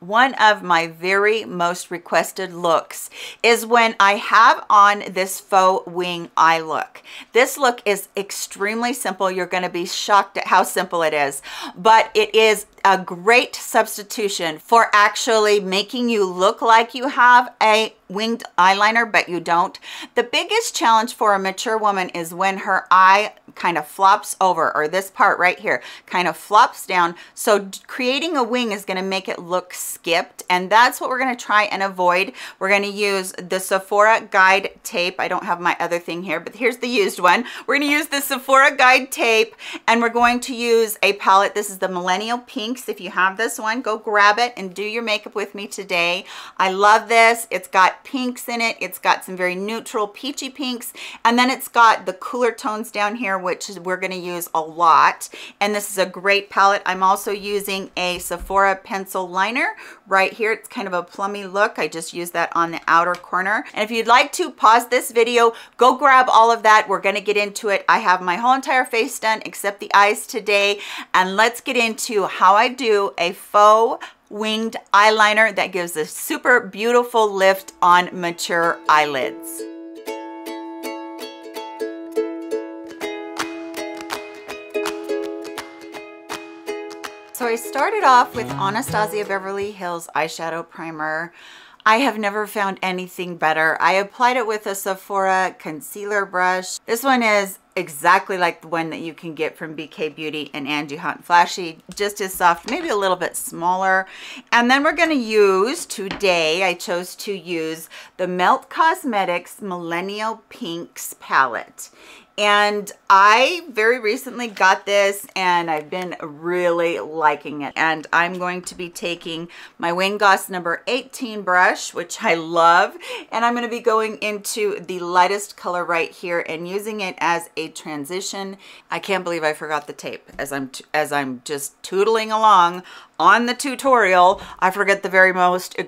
One of my very most requested looks is when I have on this faux wing eye look. This look is extremely simple. You're going to be shocked at how simple it is, but it is a great substitution for actually making you look like you have a winged eyeliner, but you don't. The biggest challenge for a mature woman is when her eye kind of flops over or this part right here kind of flops down. So creating a wing is going to make it look skipped and that's what we're going to try and avoid. We're going to use the Sephora Guide tape. I don't have my other thing here, but here's the used one. We're going to use the Sephora Guide tape and we're going to use a palette. This is the Millennial Pinx. If you have this one, go grab it and do your makeup with me today. I love this. It's got pinks in it. It's got some very neutral peachy pinks. And then it's got the cooler tones down here, which we're going to use a lot. And this is a great palette. I'm also using a Sephora pencil liner right here. It's kind of a plummy look. I just use that on the outer corner. And if you'd like to pause this video, go grab all of that. We're going to get into it. I have my whole entire face done except the eyes today. And let's get into how I do a faux winged eyeliner that gives a super beautiful lift on mature eyelids. I started off with Anastasia Beverly Hills eyeshadow primer. I have never found anything better. I applied it with a Sephora concealer brush. This one is exactly like the one that you can get from BK Beauty and Angie Hot and Flashy, just as soft, maybe a little bit smaller. And then we're gonna use today, I chose to use the Melt Cosmetics Millennial Pinx palette. And I very recently got this and I've been really liking it. And I'm going to be taking my Wayne Goss number 18 brush, which I love. And I'm going to be going into the lightest color right here and using it as a transition. I can't believe I forgot the tape as I'm, as I'm just tootling along on the tutorial. I forget the very most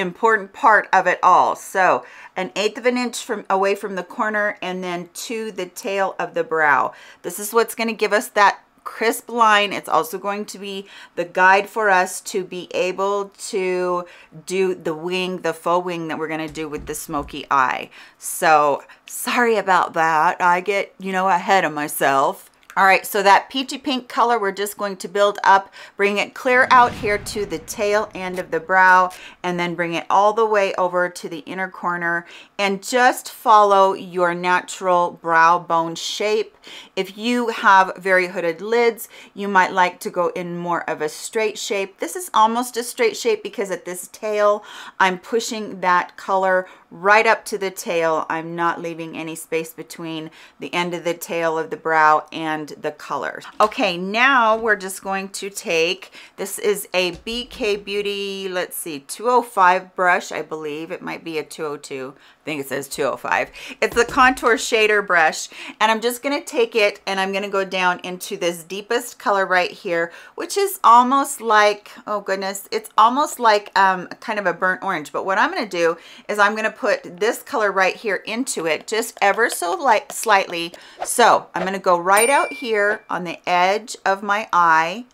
important part of it all. So an eighth of an inch from away from the corner and then to the tail of the brow. This is what's going to give us that crisp line. It's also going to be the guide for us to be able to do the wing, the faux wing that we're going to do with the smoky eye. So sorry about that. I get, you know, ahead of myself. All right, so that peachy pink color, we're just going to build up, bring it clear out here to the tail end of the brow, and then bring it all the way over to the inner corner, and just follow your natural brow bone shape. If you have very hooded lids, you might like to go in more of a straight shape. This is almost a straight shape because at this tail, I'm pushing that color right up to the tail. I'm not leaving any space between the end of the tail of the brow and the color. Okay, now we're just going to take, this is a BK Beauty, let's see, 205 brush, I believe. It might be a 202. I think it says 205. It's the contour shader brush and I'm just going to take it and I'm going to go down into this deepest color right here, which is almost like, oh goodness, it's almost like um, kind of a burnt orange. But what I'm going to do is I'm going to put this color right here into it just ever so light, slightly. So I'm going to go right out here on the edge of my eye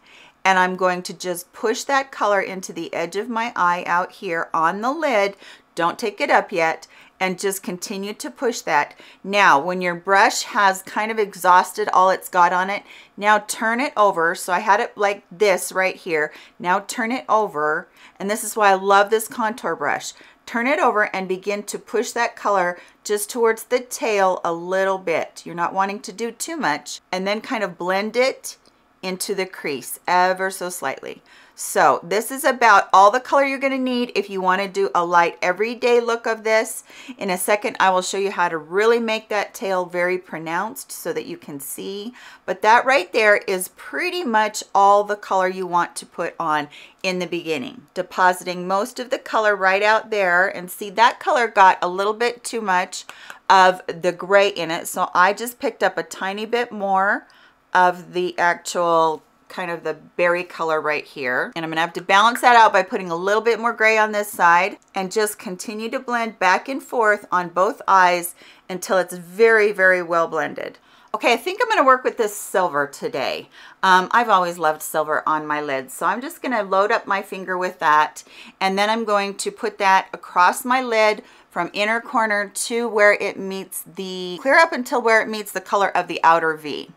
and I'm going to just push that color into the edge of my eye out here on the lid. Don't take it up yet and just continue to push that. Now, when your brush has kind of exhausted all it's got on it, now turn it over. So I had it like this right here. Now turn it over. And this is why I love this contour brush. Turn it over and begin to push that color just towards the tail a little bit. You're not wanting to do too much. And then kind of blend it into the crease ever so slightly. So this is about all the color you're gonna need if you wanna do a light everyday look of this. In a second, I will show you how to really make that tail very pronounced so that you can see. But that right there is pretty much all the color you want to put on in the beginning. Depositing most of the color right out there and see that color got a little bit too much of the gray in it. So I just picked up a tiny bit more of the actual kind of the berry color right here. And I'm gonna have to balance that out by putting a little bit more gray on this side and just continue to blend back and forth on both eyes until it's very, very well blended. Okay, I think I'm gonna work with this silver today. Um, I've always loved silver on my lids, so I'm just gonna load up my finger with that, and then I'm going to put that across my lid from inner corner to where it meets the, clear up until where it meets the color of the outer V.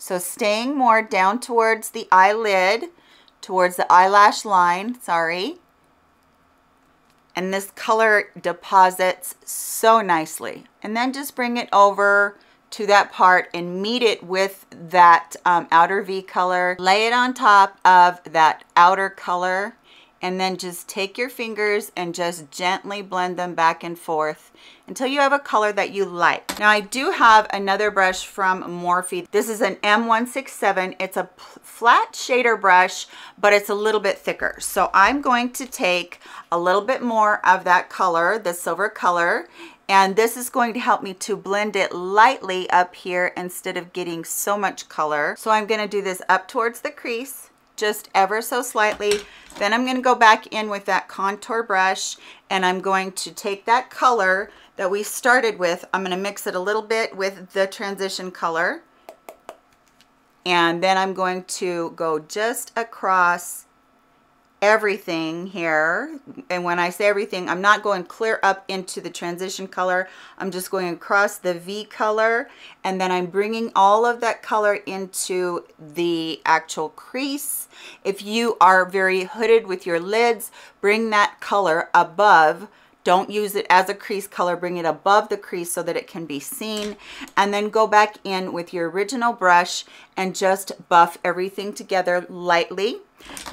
So staying more down towards the eyelid, towards the eyelash line, sorry. And this color deposits so nicely. And then just bring it over to that part and meet it with that um, outer V color. Lay it on top of that outer color and then just take your fingers and just gently blend them back and forth until you have a color that you like. Now I do have another brush from Morphe. This is an M167. It's a flat shader brush, but it's a little bit thicker. So I'm going to take a little bit more of that color, the silver color, and this is going to help me to blend it lightly up here instead of getting so much color. So I'm gonna do this up towards the crease just ever so slightly. Then I'm going to go back in with that contour brush and I'm going to take that color that we started with. I'm going to mix it a little bit with the transition color. And then I'm going to go just across everything here. And when I say everything I'm not going clear up into the transition color. I'm just going across the V color. And then I'm bringing all of that color into the actual crease. If you are very hooded with your lids bring that color above. Don't use it as a crease color. Bring it above the crease so that it can be seen. And then go back in with your original brush and just buff everything together lightly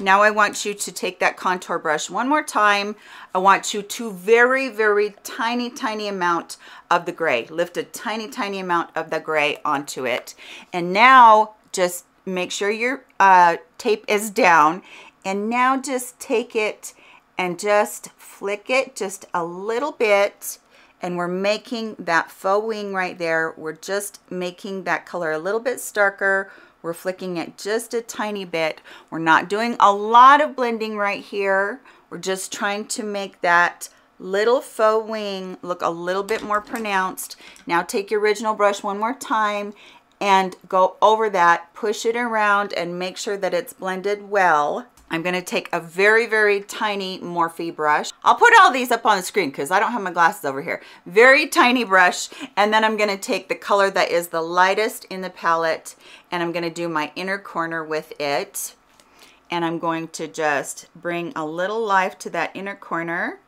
now I want you to take that contour brush one more time. I want you to very, very tiny, tiny amount of the gray. Lift a tiny, tiny amount of the gray onto it. And now just make sure your uh, tape is down. And now just take it and just flick it just a little bit and we're making that faux wing right there. We're just making that color a little bit starker we're flicking it just a tiny bit. We're not doing a lot of blending right here. We're just trying to make that little faux wing look a little bit more pronounced. Now take your original brush one more time and go over that, push it around and make sure that it's blended well. I'm going to take a very, very tiny Morphe brush. I'll put all these up on the screen because I don't have my glasses over here. Very tiny brush. And then I'm going to take the color that is the lightest in the palette and I'm going to do my inner corner with it. And I'm going to just bring a little life to that inner corner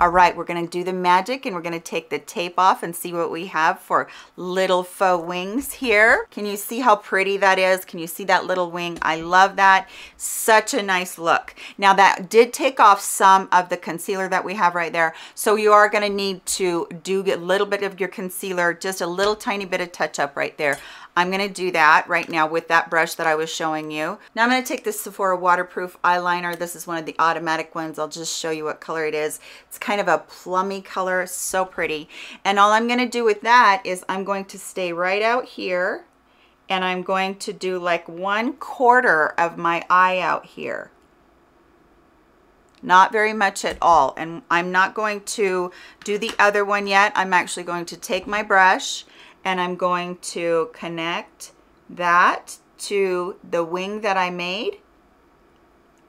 all right, we're to do the magic and we're to take the tape off and see what we have for little faux wings here. Can you see how pretty that is? Can you see that little wing? I love that. Such a nice look. Now that did take off some of the concealer that we have right there. So you are to need to do a little bit of your concealer, just a little tiny bit of touch up right there. I'm going to do that right now with that brush that I was showing you. Now I'm going to take this Sephora waterproof eyeliner. This is one of the automatic ones. I'll just show you what color it is. It's kind of a plummy color, so pretty. And all I'm going to do with that is I'm going to stay right out here and I'm going to do like one quarter of my eye out here not very much at all and I'm not going to do the other one yet I'm actually going to take my brush and I'm going to connect that to the wing that I made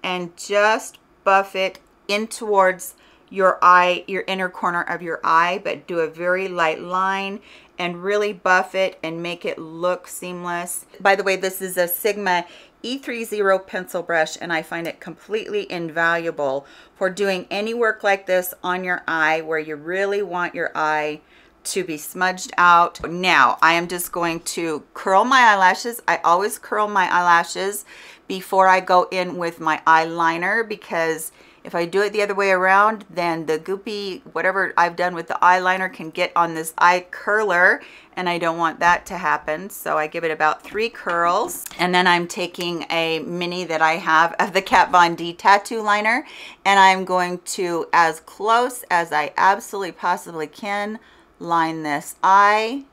and just buff it in towards your eye, your inner corner of your eye, but do a very light line and really buff it and make it look seamless. By the way, this is a Sigma E30 pencil brush and I find it completely invaluable for doing any work like this on your eye where you really want your eye to be smudged out. Now, I am just going to curl my eyelashes. I always curl my eyelashes before I go in with my eyeliner because if I do it the other way around, then the goopy, whatever I've done with the eyeliner can get on this eye curler and I don't want that to happen. So I give it about three curls. And then I'm taking a mini that I have of the Kat Von D tattoo liner and I'm going to, as close as I absolutely possibly can, line this I,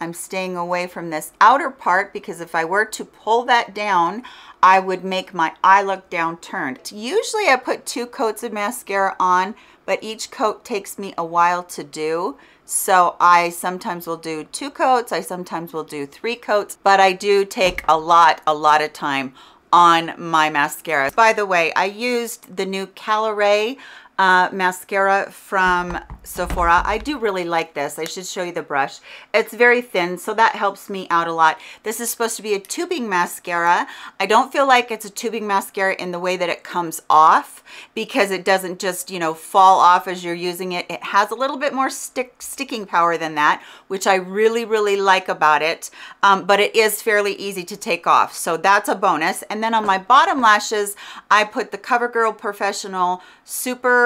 I'm staying away from this outer part because if I were to pull that down, I would make my eye look downturned. Usually I put two coats of mascara on, but each coat takes me a while to do. So I sometimes will do two coats, I sometimes will do three coats, but I do take a lot, a lot of time on my mascara. By the way, I used the new Caliray uh, mascara from Sephora. I do really like this. I should show you the brush. It's very thin, so that helps me out a lot. This is supposed to be a tubing mascara. I don't feel like it's a tubing mascara in the way that it comes off because it doesn't just, you know, fall off as you're using it. It has a little bit more stick sticking power than that, which I really, really like about it. Um, but it is fairly easy to take off. So that's a bonus. And then on my bottom lashes, I put the CoverGirl Professional Super,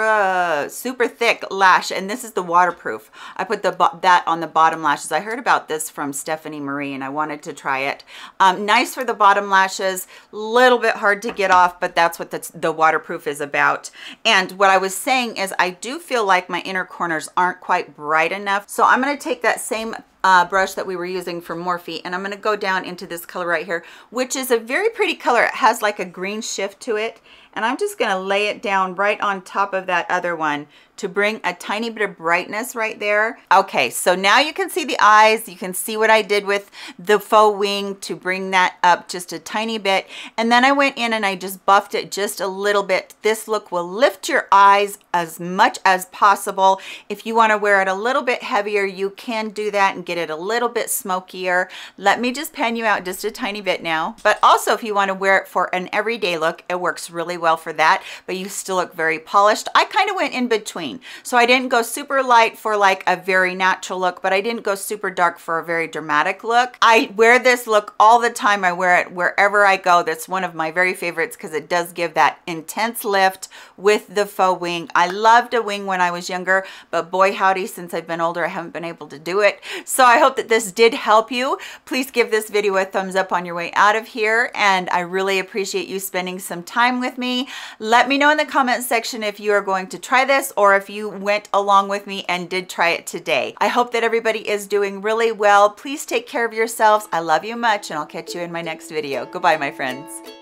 uh, super thick lash and this is the waterproof. I put the that on the bottom lashes. I heard about this from stephanie marie and i wanted to try it. Um, nice for the bottom lashes little bit hard to get off but that's what the, the waterproof is about. And what i was saying is i do feel like my inner corners aren't quite bright enough so i'm going to take that same uh, brush that we were using for Morphe and I'm going to go down into this color right here which is a very pretty color. It has like a green shift to it and I'm just going to lay it down right on top of that other one to bring a tiny bit of brightness right there. Okay, so now you can see the eyes. You can see what I did with the faux wing to bring that up just a tiny bit. And then I went in and I just buffed it just a little bit. This look will lift your eyes as much as possible. If you wanna wear it a little bit heavier, you can do that and get it a little bit smokier. Let me just pan you out just a tiny bit now. But also if you wanna wear it for an everyday look, it works really well for that, but you still look very polished. I kind of went in between clean. So I didn't go super light for like a very natural look, but I didn't go super dark for a very dramatic look. I wear this look all the time. I wear it wherever I go. That's one of my very favorites because it does give that intense lift with the faux wing. I loved a wing when I was younger, but boy howdy, since I've been older, I haven't been able to do it. So I hope that this did help you. Please give this video a thumbs up on your way out of here. And I really appreciate you spending some time with me. Let me know in the comment section if you are going to try this or if you went along with me and did try it today. I hope that everybody is doing really well. Please take care of yourselves. I love you much and I'll catch you in my next video. Goodbye, my friends.